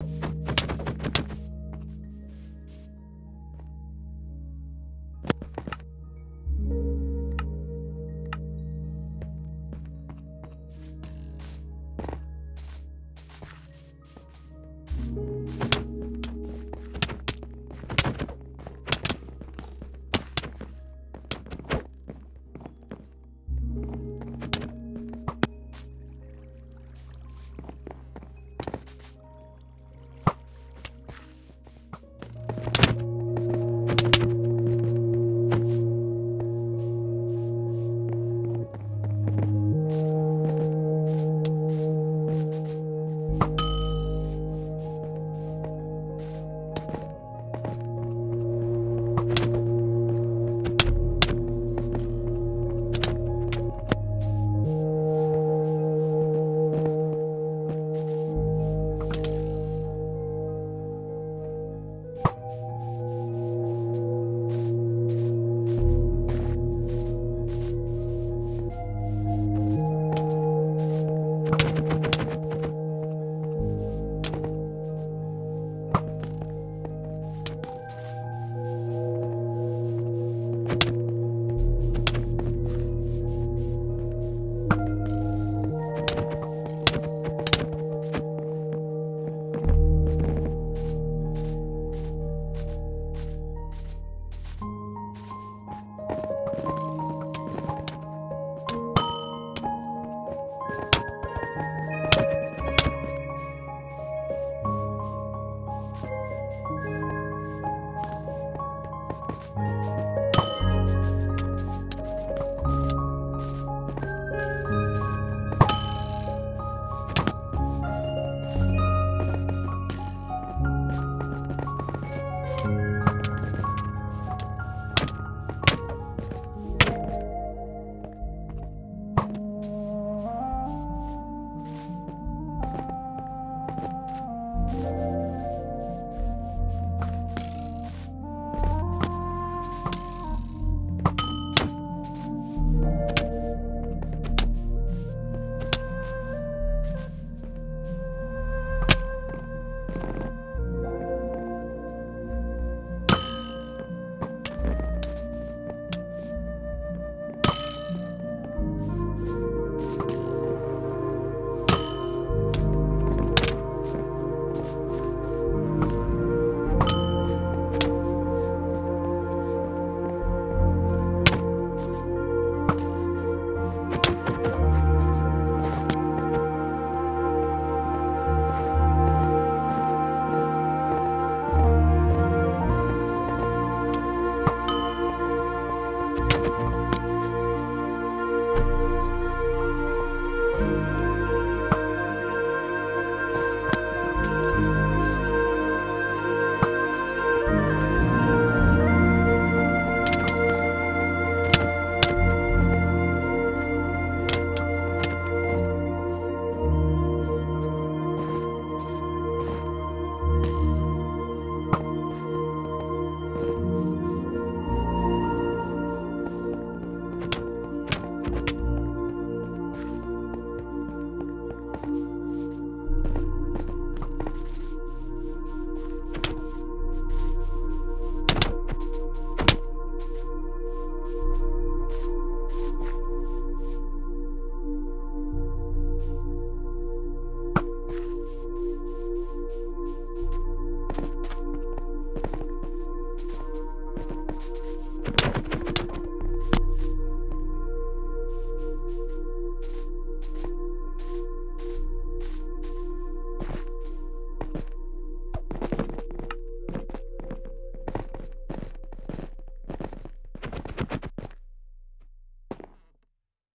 you